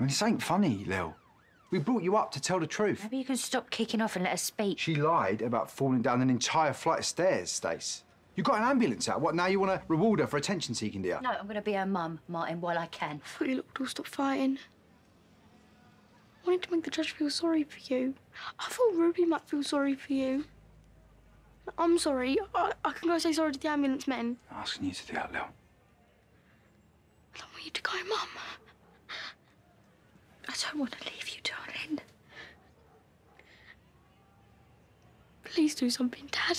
I mean, this ain't funny, Lil. We brought you up to tell the truth. Maybe you can stop kicking off and let us speak. She lied about falling down an entire flight of stairs, Stace. You got an ambulance out. What, now you want to reward her for attention seeking, dear? No, I'm going to be her mum, Martin, while I can. I thought you looked all stop fighting. I wanted to make the judge feel sorry for you. I thought Ruby might feel sorry for you. I'm sorry. I, I can go say sorry to the ambulance men. I'm asking you to do that, Lil. I don't want you to go, Mum. I don't want to leave you, darling. Please do something, Dad.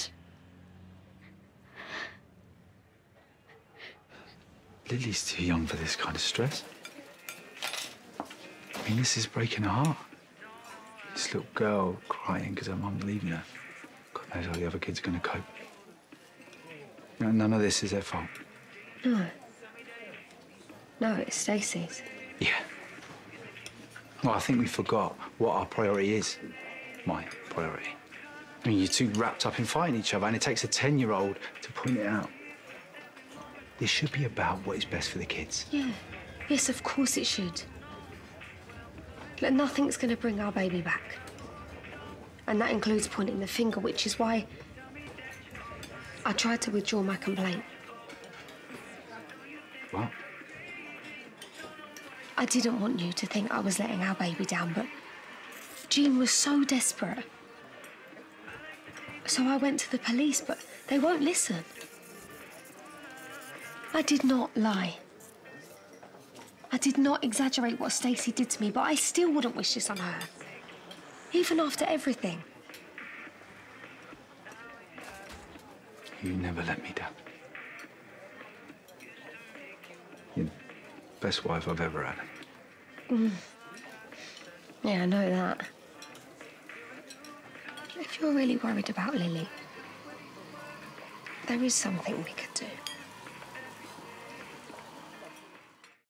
Lily's too young for this kind of stress. I mean, this is breaking her heart. This little girl crying because her mum's leaving her. God knows how the other kids are going to cope. Know, none of this is their fault. No. No, it's Stacey's. Yeah. Well, I think we forgot what our priority is. My priority. I mean, you're too wrapped up in fighting each other, and it takes a 10 year old to point it out. This should be about what is best for the kids. Yeah. Yes, of course it should. Look, nothing's going to bring our baby back. And that includes pointing the finger, which is why I tried to withdraw my complaint. What? I didn't want you to think I was letting our baby down, but Jean was so desperate. So I went to the police, but they won't listen. I did not lie. I did not exaggerate what Stacey did to me, but I still wouldn't wish this on her. Even after everything. You never let me down. The best wife I've ever had. Mm. Yeah, I know that. If you're really worried about Lily, there is something we could do.